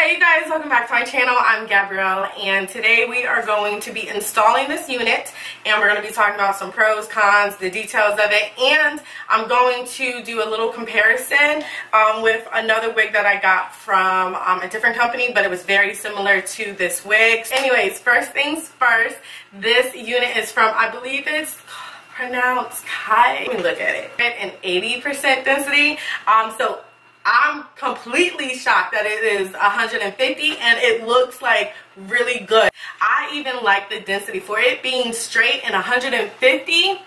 Hey you guys, welcome back to my channel. I'm Gabrielle and today we are going to be installing this unit and we're going to be talking about some pros, cons, the details of it and I'm going to do a little comparison um, with another wig that I got from um, a different company but it was very similar to this wig. Anyways, first things first, this unit is from, I believe it's pronounced Kai. Let me look at it. And 80% density. Um, so I'm completely shocked that it is 150 and it looks like really good. I even like the density for it being straight and 150 like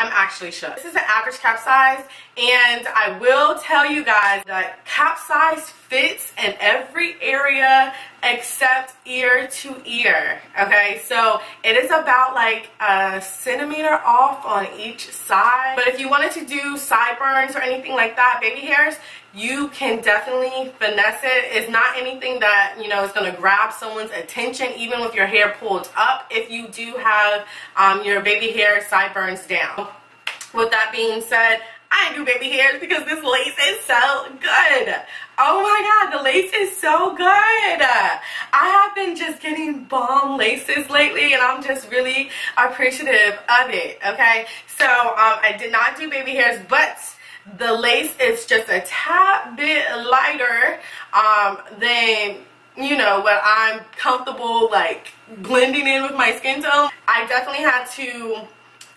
I'm actually shook. This is an average cap size and I will tell you guys that cap size fits in every area except ear to ear. Okay, so it is about like a centimeter off on each side. But if you wanted to do sideburns or anything like that, baby hairs, you can definitely finesse it. It's not anything that, you know, is going to grab someone's attention even with your hair pulled up if you do have um, your baby hair sideburns down. With that being said, I do baby hairs because this lace is so good. Oh my god, the lace is so good. I have been just getting bomb laces lately and I'm just really appreciative of it, okay? So um, I did not do baby hairs, but the lace is just a tad bit lighter um, than you know what I'm comfortable like blending in with my skin tone. I definitely had to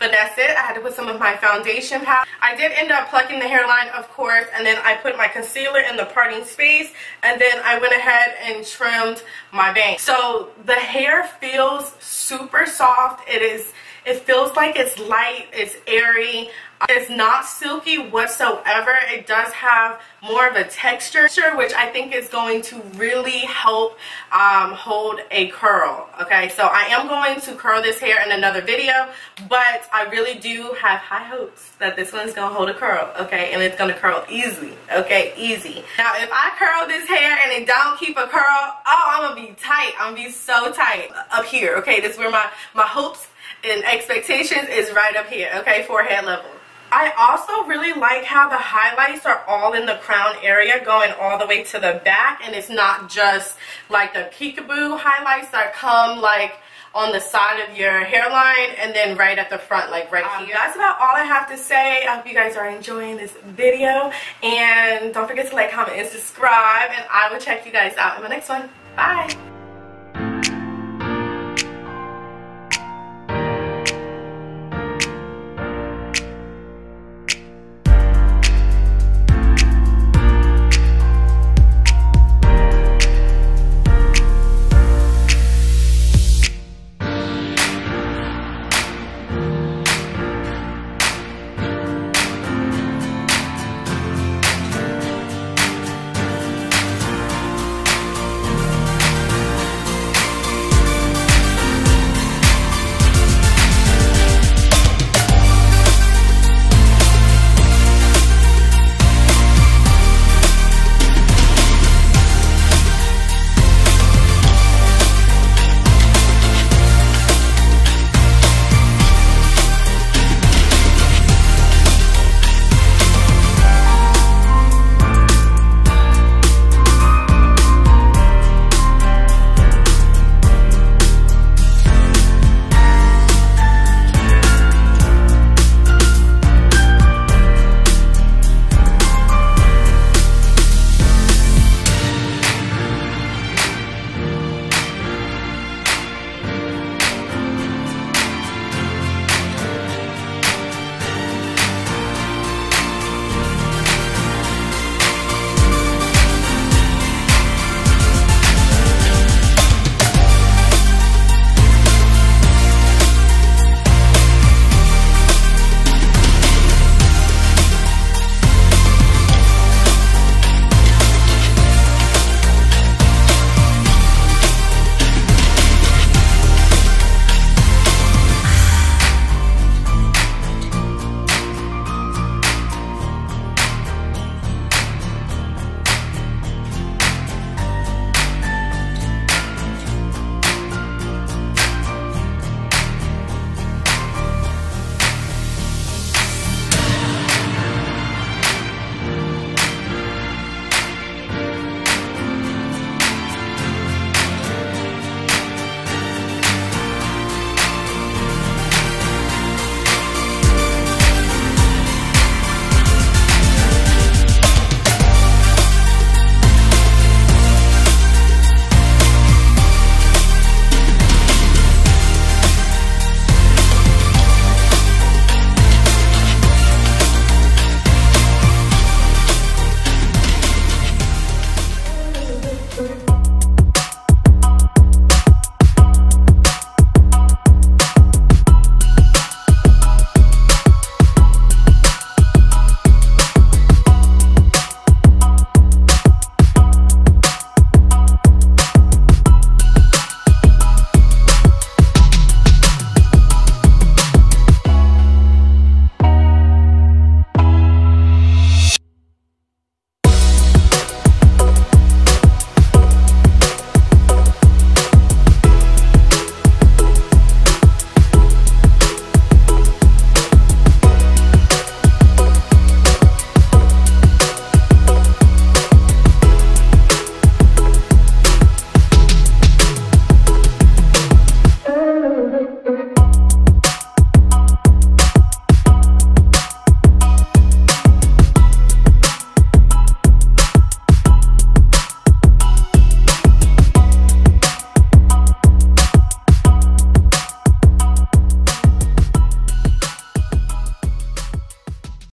finesse it. I had to put some of my foundation powder. I did end up plucking the hairline, of course, and then I put my concealer in the parting space, and then I went ahead and trimmed my bangs. So the hair feels super soft. It is, it feels like it's light, it's airy. It's not silky whatsoever. It does have more of a texture, which I think is going to really help um, hold a curl. Okay, so I am going to curl this hair in another video, but I really do have high hopes that this one's to hold a curl, okay, and it's to curl easily, okay, easy. Now, if I curl this hair and it don't keep a curl, oh, I'm to be tight. I'm to be so tight up here, okay? This is where my, my hopes and expectations is right up here, okay, forehead level. I also really like how the highlights are all in the crown area going all the way to the back and it's not just like the peekaboo highlights that come like on the side of your hairline and then right at the front like right um, here. That's about all I have to say. I hope you guys are enjoying this video and don't forget to like, comment, and subscribe and I will check you guys out in my next one. Bye!